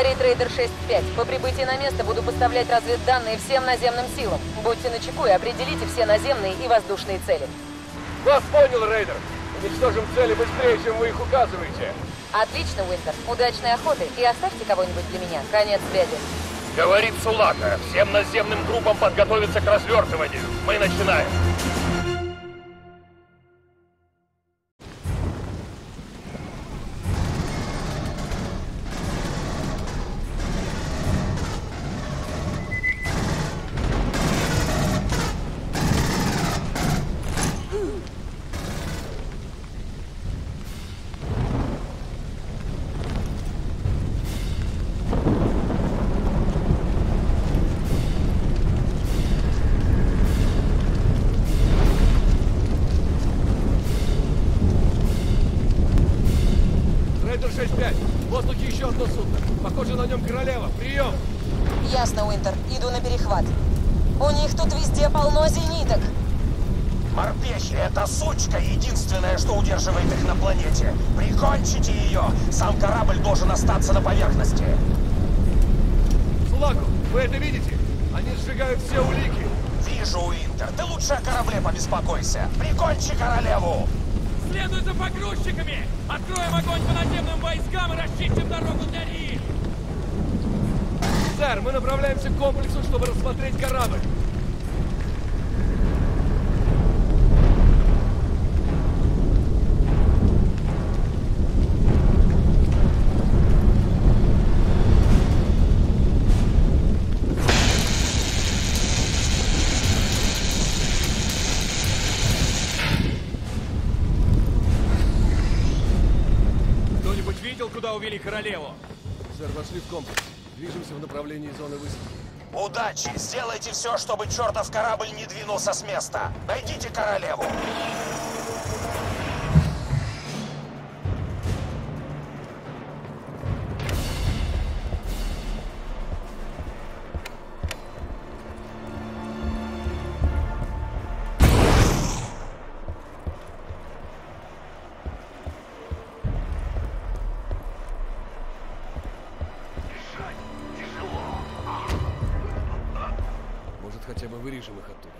Говорит Рейдер 6-5. По прибытии на место буду поставлять разведданные всем наземным силам. Будьте начеку и определите все наземные и воздушные цели. Вас понял, Рейдер. Уничтожим цели быстрее, чем вы их указываете. Отлично, Уинтер. Удачной охоты и оставьте кого-нибудь для меня. Конец связи. Говорит Сулако. Всем наземным группам подготовиться к развертыванию. Мы начинаем. Морпехи, эта сучка единственное, что удерживает их на планете. Прикончите ее! Сам корабль должен остаться на поверхности. Сулаку, вы это видите? Они сжигают все улики. Вижу, Уинтер. Ты лучше о корабле побеспокойся. Прикончи королеву! Следуй за погрузчиками! Откроем огонь по наземным войскам и расчистим дорогу для них! Сэр, мы направляемся к комплексу, чтобы рассмотреть корабль. Королеву? Сэр, вошли в комплекс. Движемся в направлении зоны высадки. Удачи! Сделайте все, чтобы чертов корабль не двинулся с места. Найдите королеву! Хотя бы вырежем их оттуда.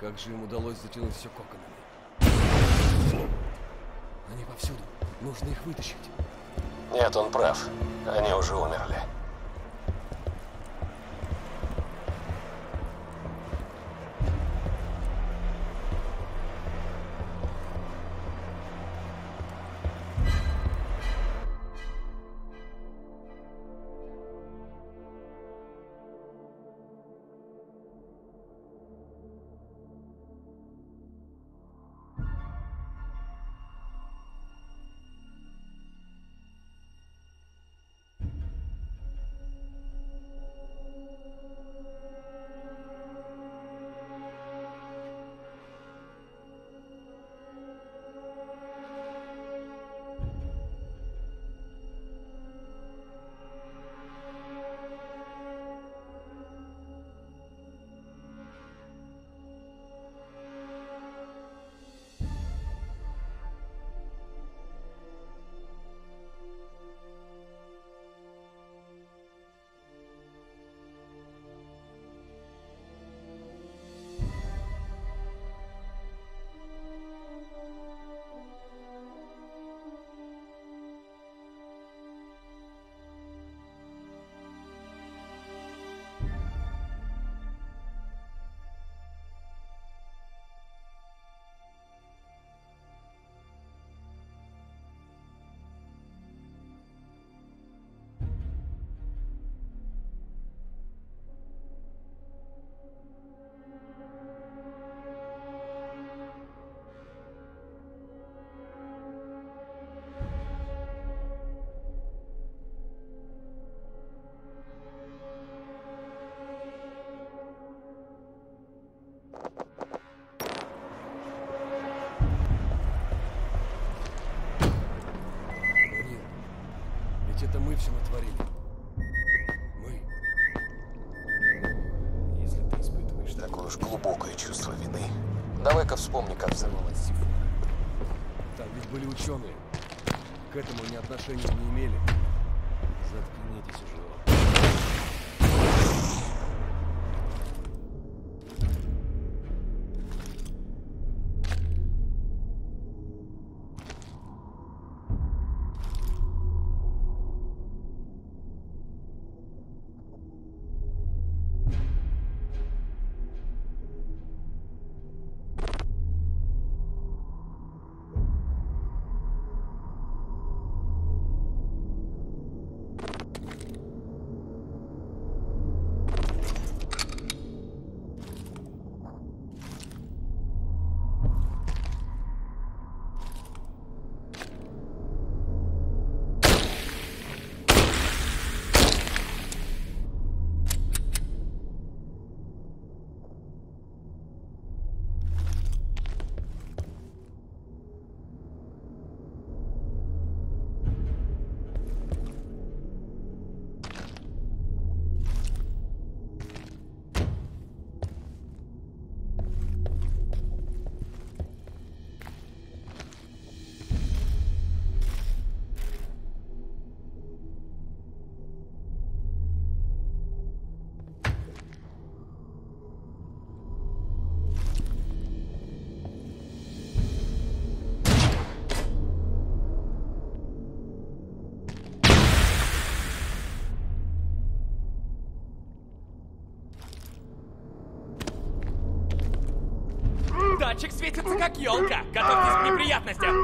Как же им удалось затянуть все коконами? Они повсюду. Нужно их вытащить. Нет, он прав. Они уже умерли. Глубокое чувство вины. Давай-ка вспомни, как взорвалась Сифура. Там ведь были ученые. К этому они отношения не имели. Заткнитесь уже. Датчик светится как елка. Готовьтесь к неприятностям.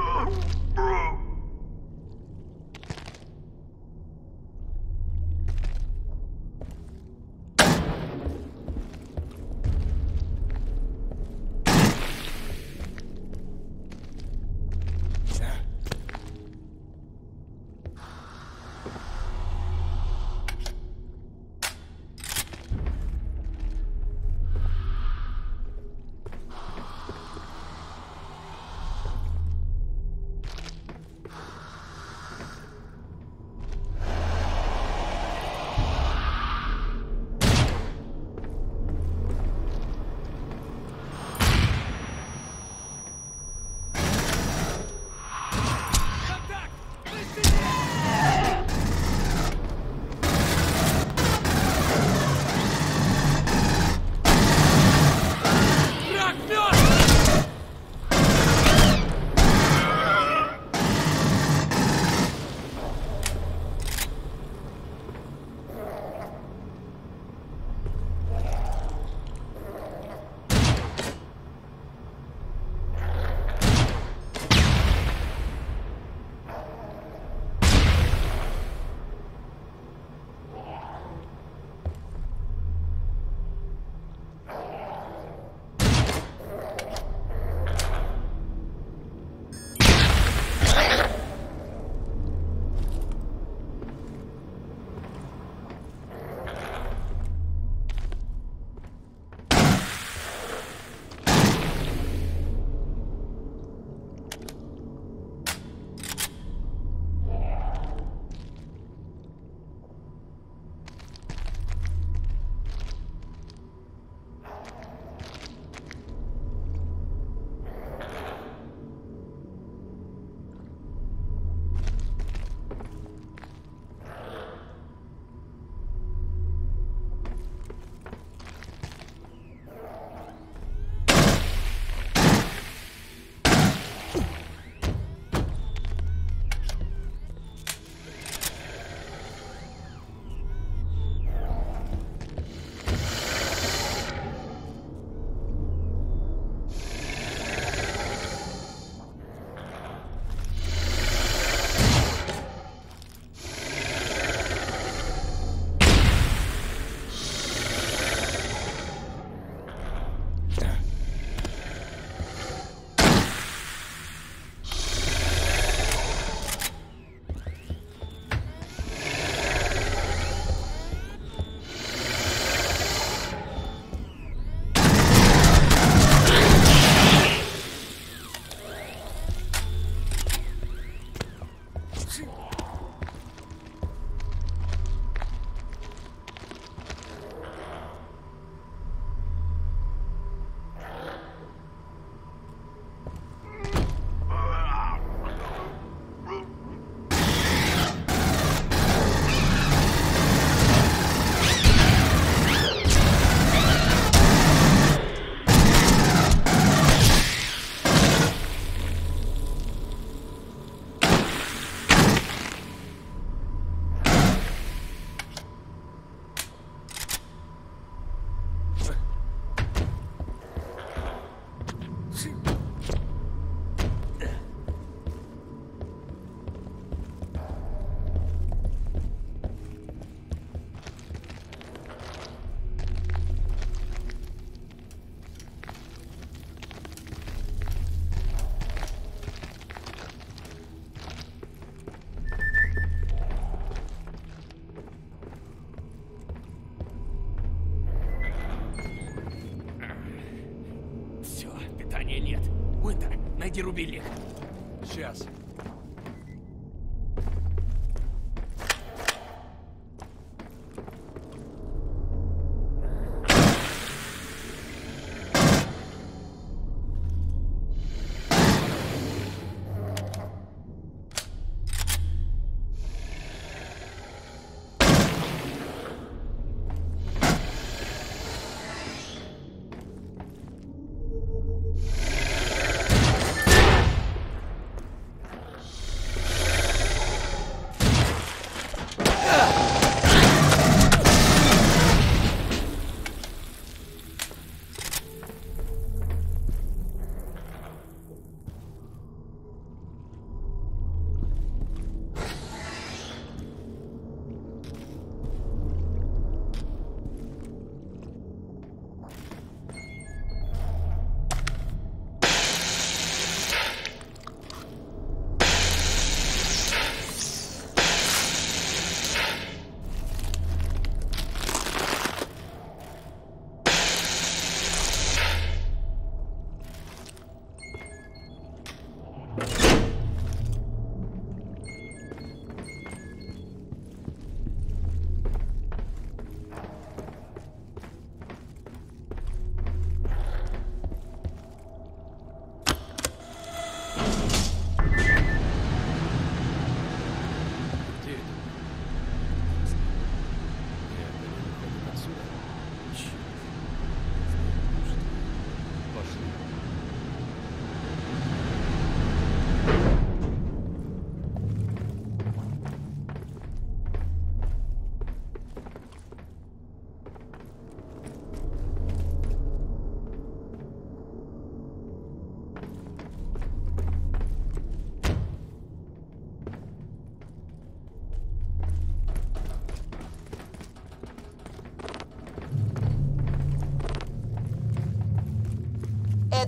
Рубильник.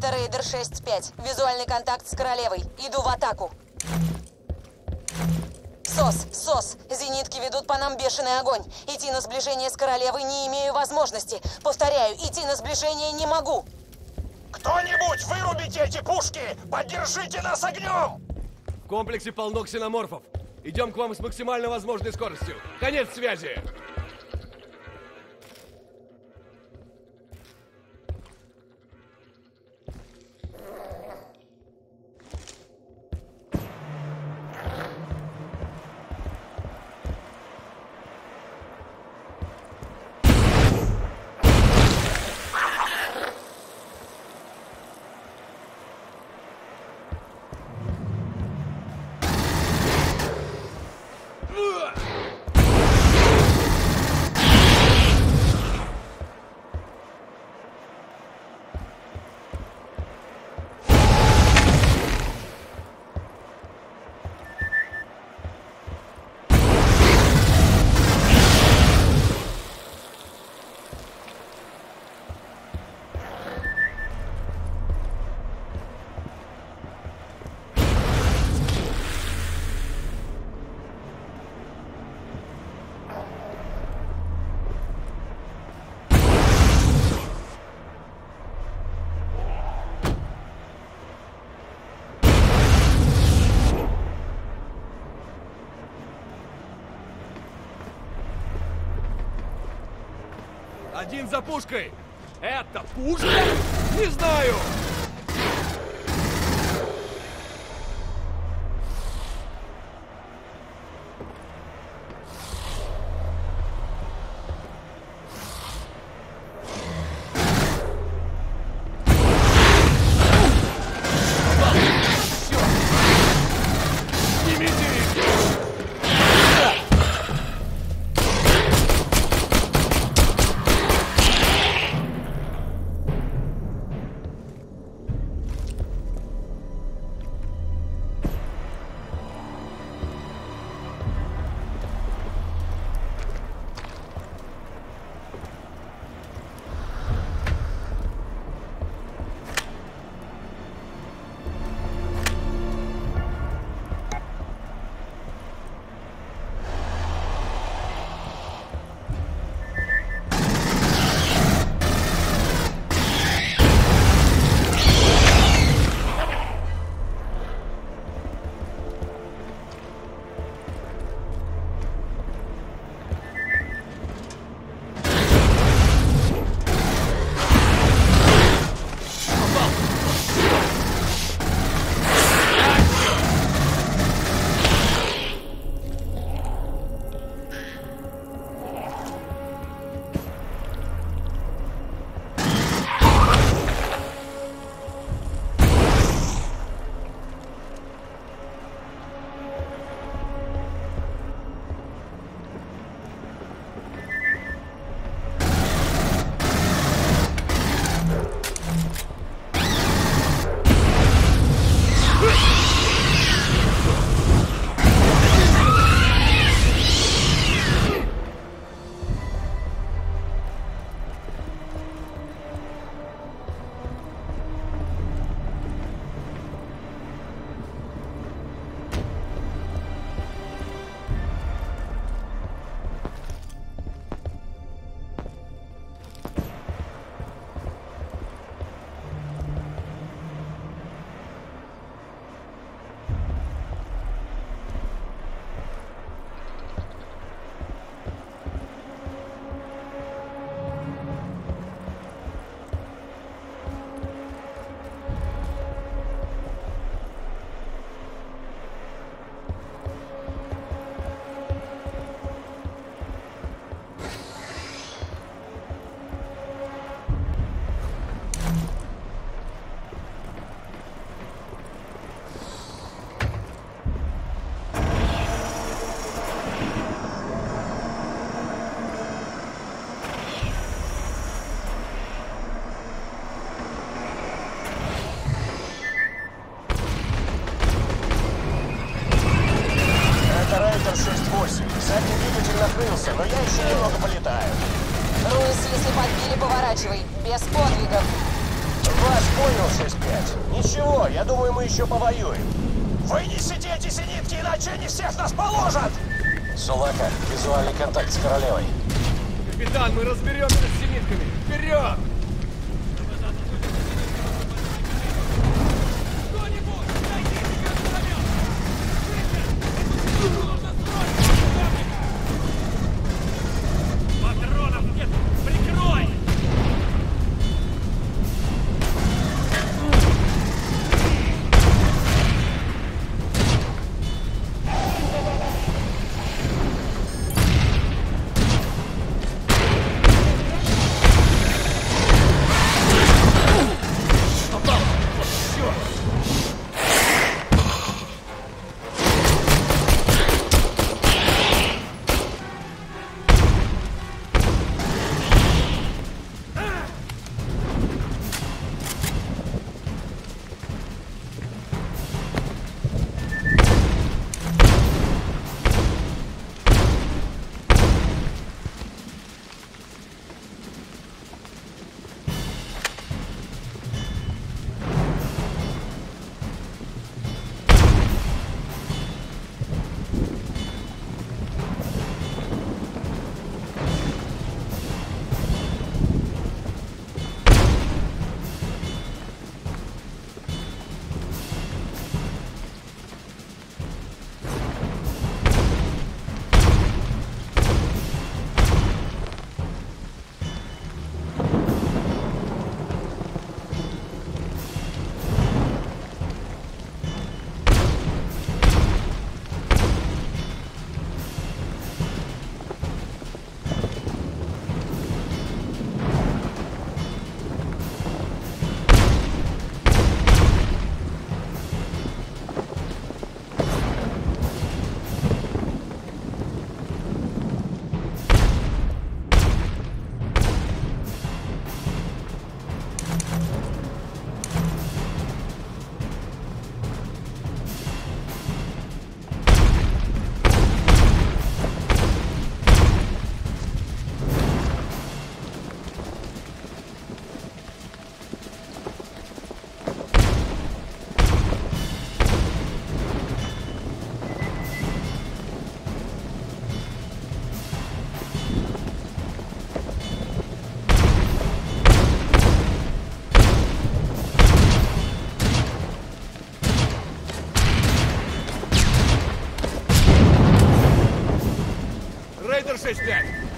Это Рейдер 6-5. Визуальный контакт с королевой. Иду в атаку. СОС, СОС. Зенитки ведут по нам бешеный огонь. Идти на сближение с королевой не имею возможности. Повторяю, идти на сближение не могу. Кто-нибудь вырубите эти пушки! Поддержите нас огнем! В комплексе полно ксеноморфов. Идем к вам с максимально возможной скоростью. Конец связи! Один за пушкой! Это пушка? Не знаю!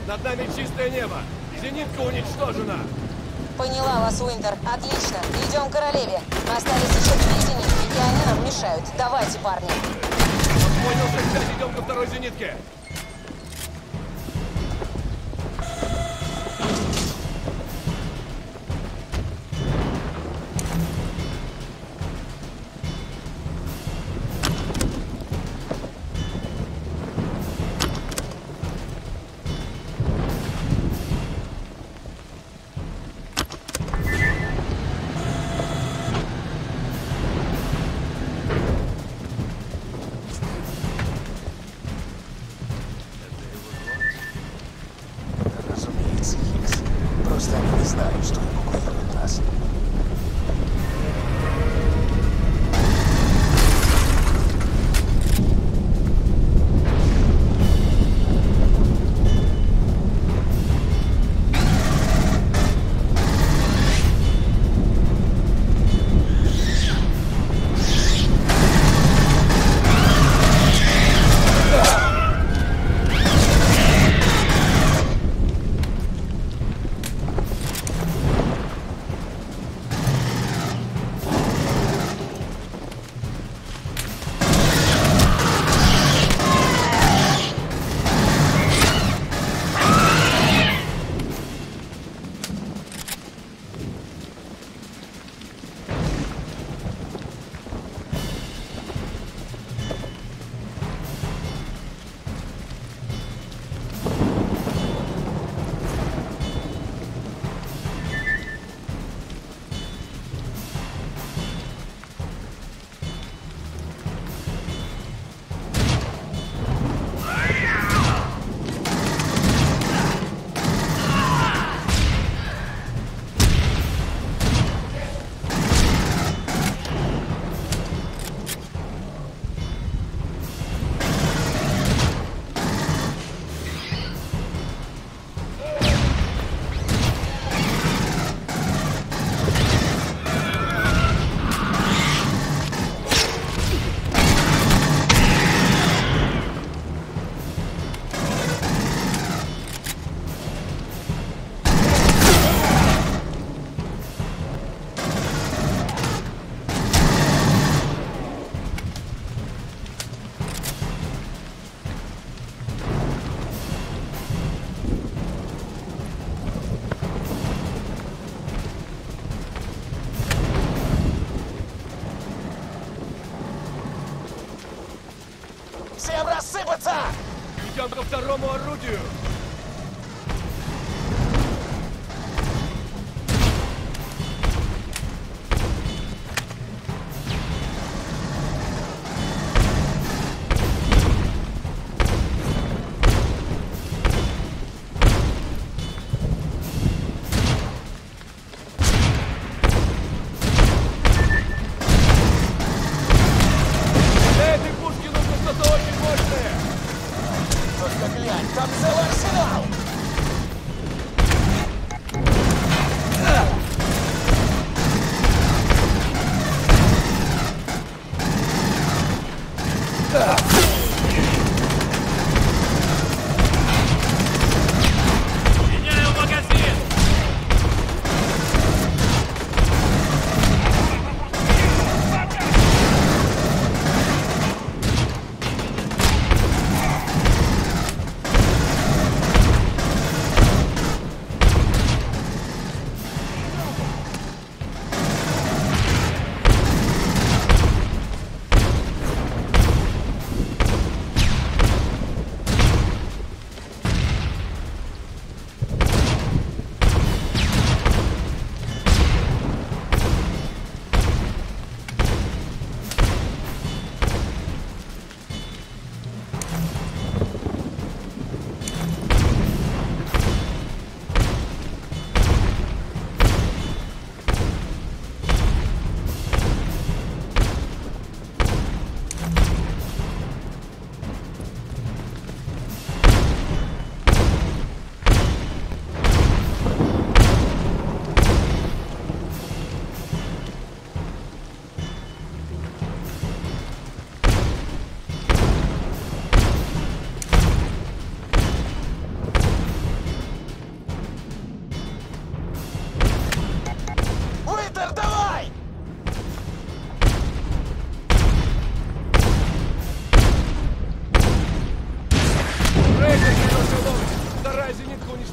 Над нами чистое небо! Зенитка уничтожена! Поняла вас, Уинтер. Отлично. Идем к королеве. Остались еще две зенитки, и они нам мешают. Давайте, парни. Понял, 6-5, идем ко второй зенитке! второму орудию!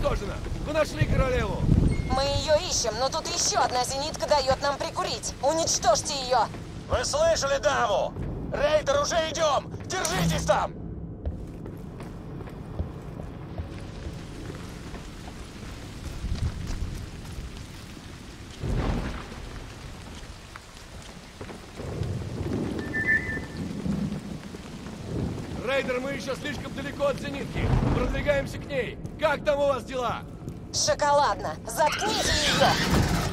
Уничтожена! Вы нашли королеву! Мы ее ищем, но тут еще одна зенитка дает нам прикурить. Уничтожьте ее! Вы слышали даму? Рейдер, уже идем! Держитесь там! Рейдер, мы еще слишком далеко от зенитки! Продвигаемся к ней! Как там у вас дела? Шоколадно! Заткните ее!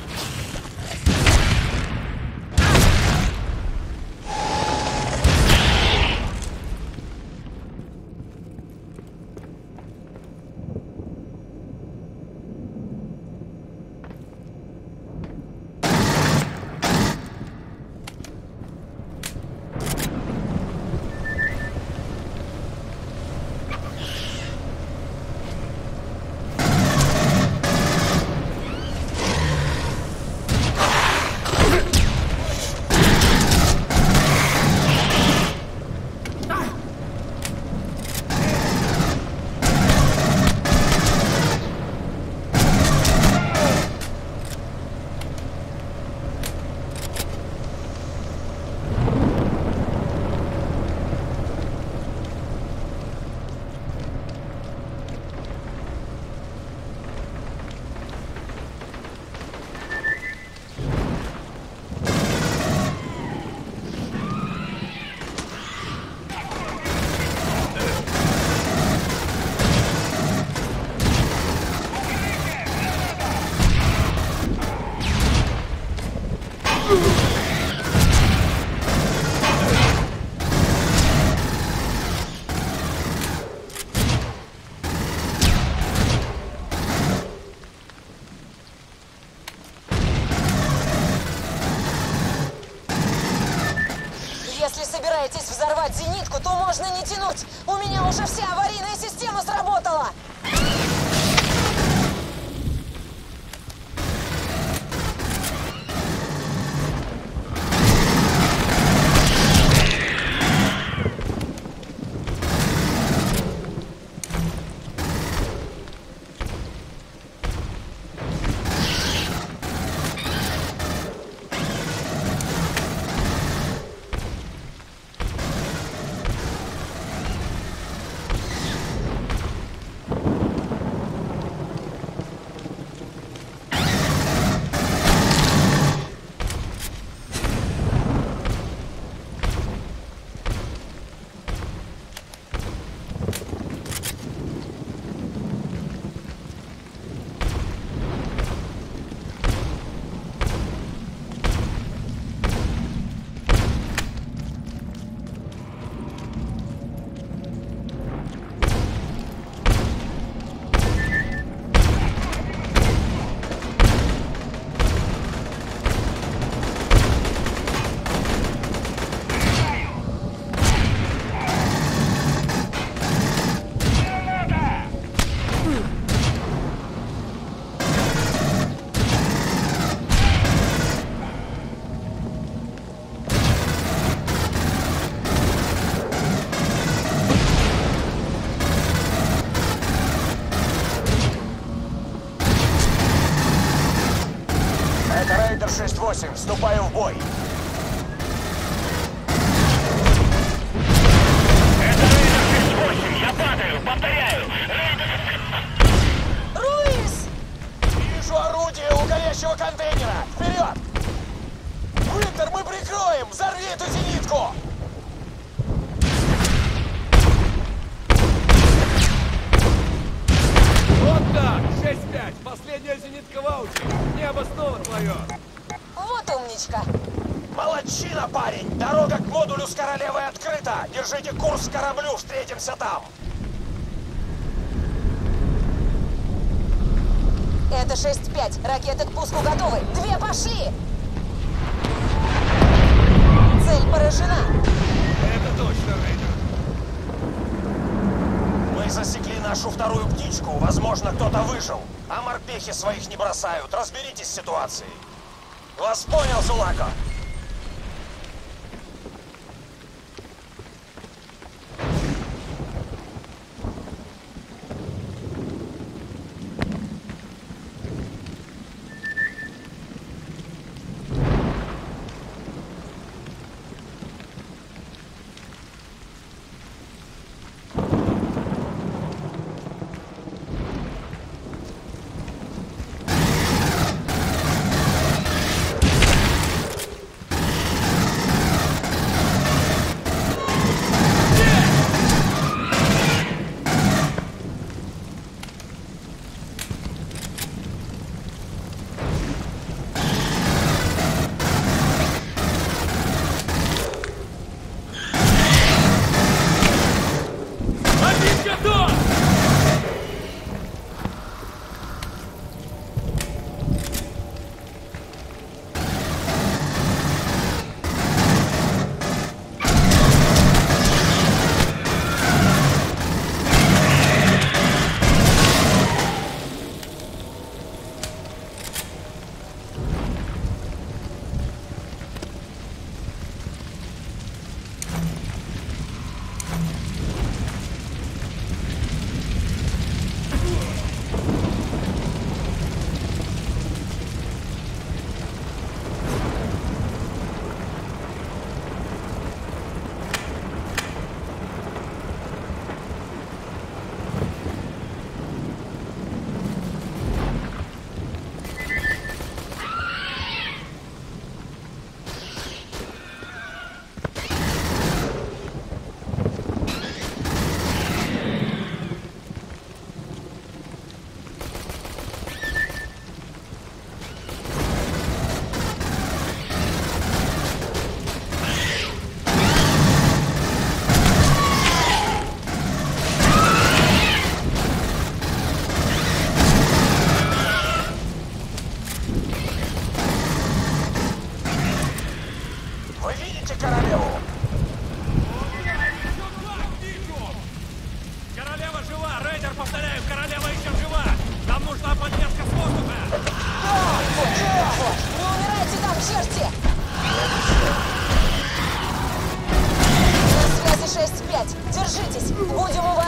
Вступаем в бой!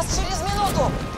Вас через минуту.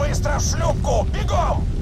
Быстро в шлюпку! Бегом!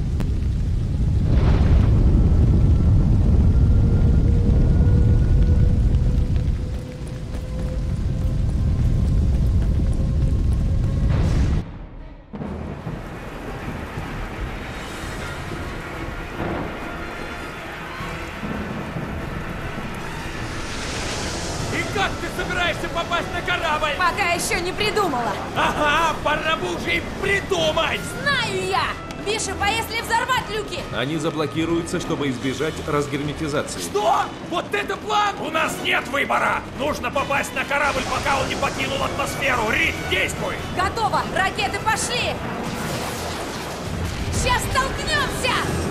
придумать? Знаю я! Бишоп, а если взорвать люки? Они заблокируются, чтобы избежать разгерметизации. Что? Вот это план? У нас нет выбора! Нужно попасть на корабль, пока он не покинул атмосферу. Рид, действуй! Готово! Ракеты пошли! Сейчас столкнемся!